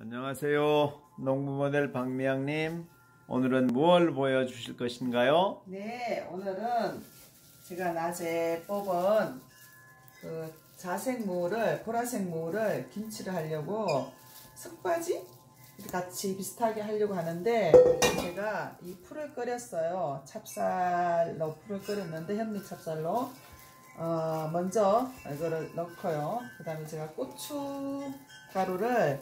안녕하세요. 농부 모델 박미양님. 오늘은 무엇을 보여주실 것인가요? 네, 오늘은 제가 낮에 뽑은 그 자색 무를, 보라색 무를 김치를 하려고 석바지 같이 비슷하게 하려고 하는데 제가 이 풀을 끓였어요. 찹쌀로 풀을 끓였는데 현미 찹쌀로 어, 먼저 이거를 넣고요. 그 다음에 제가 고추 가루를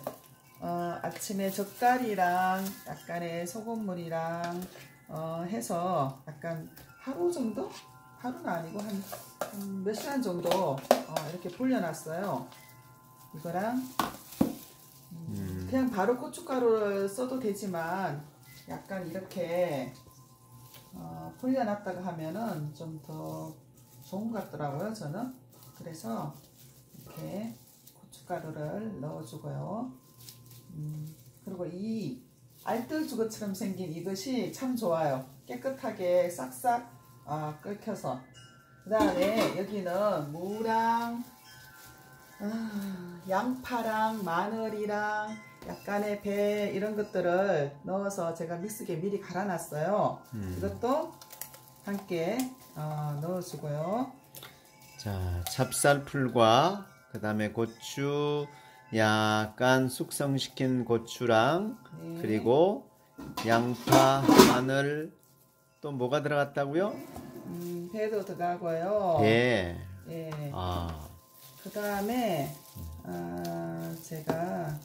어, 아침에 젓갈이랑 약간의 소금물이랑 어, 해서 약간 하루 정도? 하루는 아니고 한, 몇 시간 정도 어, 이렇게 불려놨어요. 이거랑 음, 그냥 바로 고춧가루를 써도 되지만 약간 이렇게 어, 불려놨다가 하면은 좀 더 좋은 것 같더라고요 저는 그래서 이렇게 고춧가루를 넣어주고요 음, 그리고 이 알뜰 주거처럼 생긴 이것이 참 좋아요 깨끗하게 싹싹 어, 끓여서 그 다음에 여기는 무랑 아, 양파랑 마늘이랑 약간의 배 이런 것들을 넣어서 제가 믹스기에 미리 갈아놨어요. 음. 이것도 함께 어, 넣어주고요. 자, 찹쌀풀과 그 다음에 고추, 약간 숙성시킨 고추랑 네. 그리고 양파, 마늘 또 뭐가 들어갔다고요? 음, 배도 들어가고요. 배. 예. 아, 그 다음에 아, 제가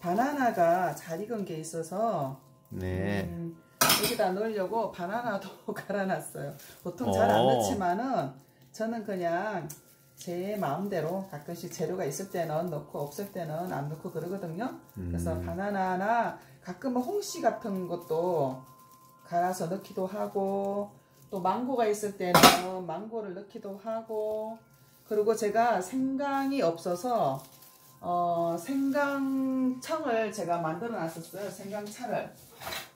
바나나가 잘 익은 게 있어서 네. 음, 여기다 넣으려고 바나나도 갈아놨어요. 보통 잘안 오. 넣지만은 저는 그냥 제 마음대로 가끔씩 재료가 있을 때는 넣고 없을 때는 안 넣고 그러거든요. 그래서 음. 바나나나 가끔은 홍시 같은 것도 갈아서 넣기도 하고 또 망고가 있을 때는 망고를 넣기도 하고 그리고 제가 생강이 없어서 어, 생강청을 제가 만들어 놨었어요. 생강차를.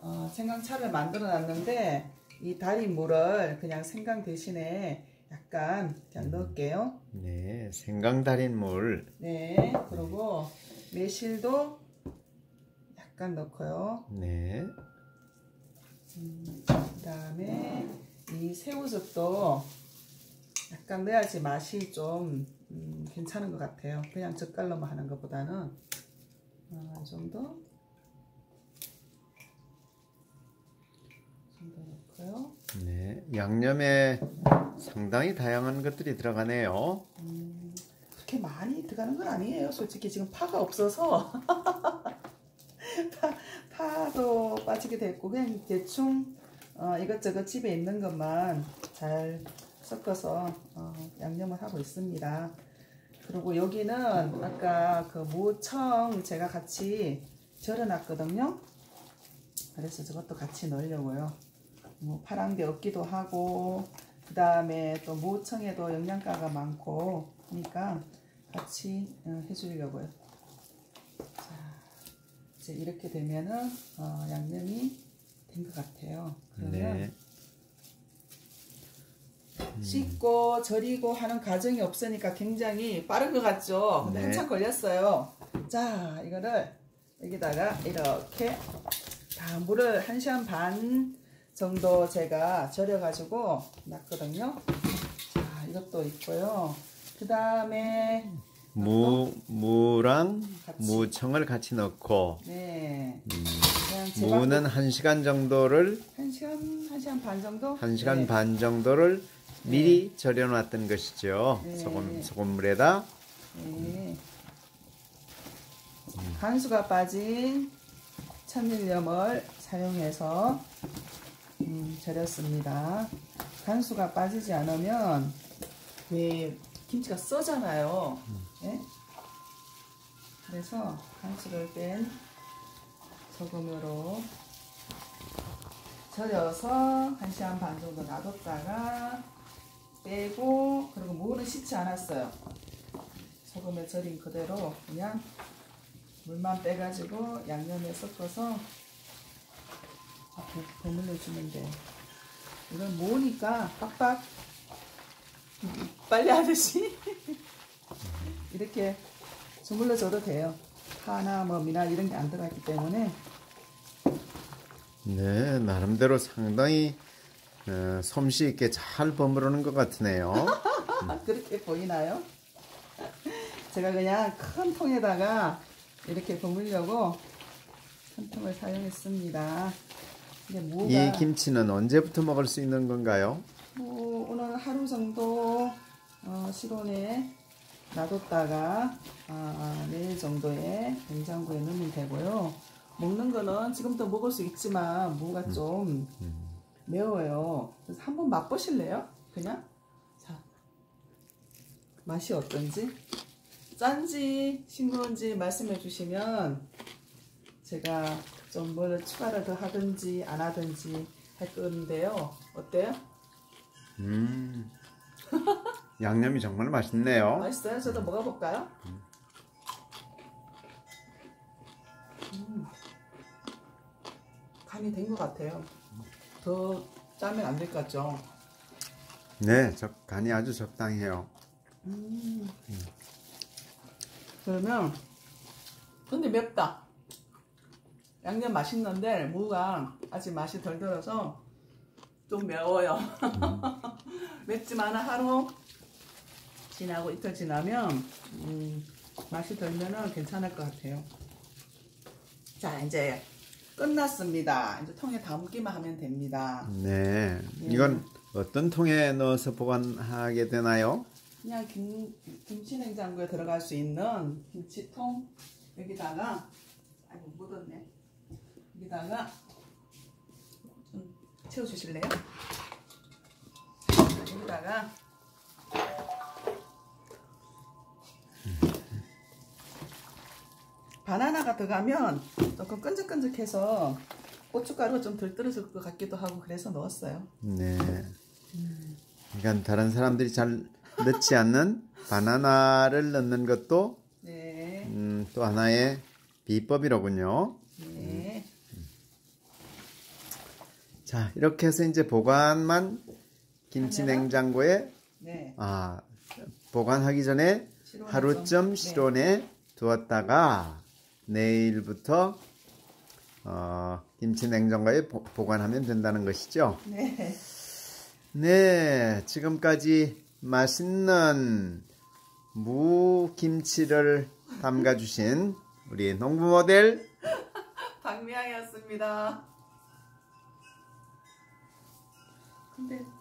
어, 생강차를 만들어 놨는데 이 달인 물을 그냥 생강 대신에 약간 그냥 넣을게요. 네. 생강 달인 물. 네. 그리고 매실도 약간 넣고요. 네. 그 다음에 이 새우젓도 약간 넣어야지 맛이 좀 음, 괜찮은 것 같아요. 그냥 젓갈로만 하는 것보다는 어, 이 정도 이 정도 넣고요. 네. 양념에 상당히 다양한 것들이 들어가네요. 그렇게 많이 들어가는 건 아니에요. 솔직히 지금 파가 없어서 파, 파도 빠지게 됐고 그냥 대충 어, 이것저것 집에 있는 것만 잘 섞어서 어, 양념을 하고 있습니다. 그리고 여기는 아까 그 무청 제가 같이 절여놨거든요. 그래서 저것도 같이 넣으려고요. 뭐 파란 게 없기도 하고 그 다음에 또 무청에도 영양가가 많고 하니까 같이 어, 해주려고요. 자, 이제 이렇게 되면은 어, 양념이 된 것 같아요. 그러면 네. 씻고 절이고 하는 과정이 없으니까 굉장히 빠른 것 같죠? 근데 네. 한참 걸렸어요. 자, 이거를 여기다가 이렇게 다 물을 한 시간 반 정도 제가 절여가지고 놨거든요. 자, 이것도 있고요. 그 다음에 무, 무랑 같이. 무청을 같이 넣고 네, 음, 무는 한시간 정도를 한 시간 한 시간 반 정도. 한시간 네. 반 정도를 미리 절여 놨던 것이죠. 네. 소금 소금물에다 네. 간수가 빠진 천일염을 사용해서 음, 절였습니다. 간수가 빠지지 않으면 왜 김치가 써잖아요. 예? 그래서 간수를 뺀 소금으로 절여서 1시간 반 정도 놔뒀다가 빼고 그리고 무는 씻지 않았어요. 소금에 절인 그대로 그냥 물만 빼가지고 양념에 섞어서 버무려 주는데 이건 모으니까 빡빡 빨리 하듯이 이렇게 주물러 줘도 돼요. 파나 뭐 미나 이런 게 안 들어갔기 때문에 네, 나름대로 상당히 어, 솜씨 있게 잘 버무르는 것 같으네요. 아, 그렇게 보이나요? 제가 그냥 큰 통에다가 이렇게 버무려고 큰 통을 사용했습니다. 이 김치는 언제부터 먹을 수 있는 건가요? 뭐 오늘 하루 정도 어, 실온에 놔뒀다가 아, 내일 정도에 냉장고에 넣으면 되고요. 먹는 거는 지금부터 먹을 수 있지만 뭐가 좀 매워요. 그래서 한번 맛보실래요? 그냥 자 맛이 어떤지 짠지 싱거운지 말씀해 주시면 제가 좀 뭘 추가를 더 하든지 안 하든지 할 건데요. 어때요? 음, 양념이 정말 맛있네요. 맛있어요? 저도 먹어볼까요? 음. 간이 된 것 같아요. 더 짜면 안 될 것 같죠? 네, 적, 간이 아주 적당해요. 그러면 근데 맵다. 양념 맛있는데 무가 아직 맛이 덜 들어서 좀 매워요. 맵지만 하루 지나고 이틀 지나면 음, 맛이 들면은 괜찮을 것 같아요. 자 이제 끝났습니다. 이제 통에 담기만 하면 됩니다. 네, 이건 어떤 통에 넣어서 보관하게 되나요? 그냥 김, 김치 냉장고에 들어갈 수 있는 김치통 여기다가 아이고 묻었네 여기다가 좀 채워주실래요? 자, 여기다가 바나나가 들어가면 조금 끈적끈적해서 고춧가루가 좀 덜 떨어질 것 같기도 하고 그래서 넣었어요 네. 그러니까 다른 사람들이 잘 넣지 않는 바나나를 넣는 것도 네, 음, 또 하나의 비법이로군요. 네. 자, 이렇게 해서 이제 보관만 김치? 냉장고에 네. 아, 보관하기 전에 실온에 하루쯤 좀, 네. 실온에 두었다가 내일부터 어, 김치 냉장고에 보, 보관하면 된다는 것이죠. 네. 네, 지금까지 맛있는 무김치를 담가 주신 우리 농부 모델 박미양이었습니다. 근데